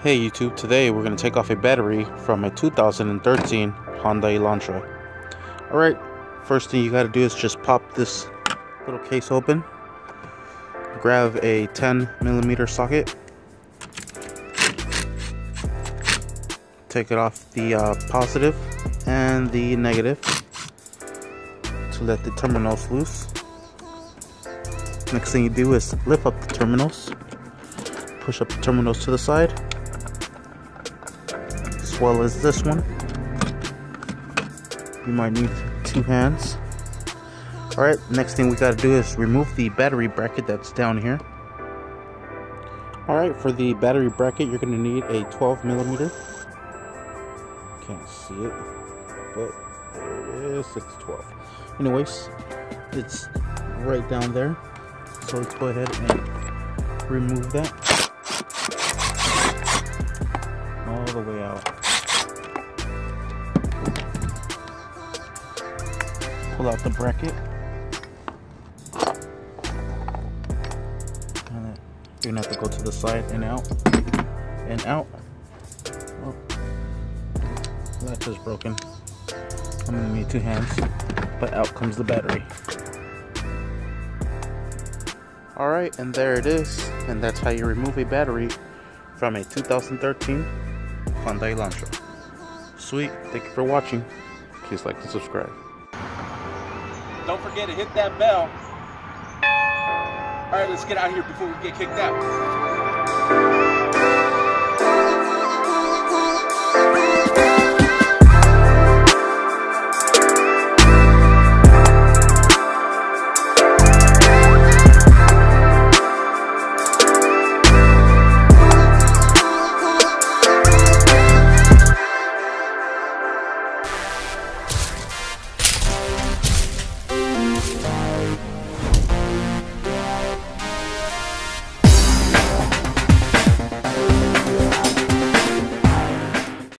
Hey YouTube, today we're going to take off a battery from a 2013 Hyundai Elantra. Alright, first thing you got to do is just pop this little case open. Grab a 10 millimeter socket. Take it off the uh, positive and the negative to let the terminals loose. Next thing you do is lift up the terminals. Push up the terminals to the side well as this one. You might need two hands. Alright, next thing we gotta do is remove the battery bracket that's down here. Alright, for the battery bracket, you're gonna need a 12 millimeter. Can't see it, but there it is, it's 12. Anyways, it's right down there. So let's go ahead and remove that pull out the bracket. You're gonna have to go to the side and out and out. Oh, latch broken. I'm gonna need two hands, but out comes the battery. Alright, and there it is. And that's how you remove a battery from a 2013 Hyundai Elantra. Sweet, thank you for watching. Please like and subscribe. Don't forget to hit that bell. All right, let's get out of here before we get kicked out.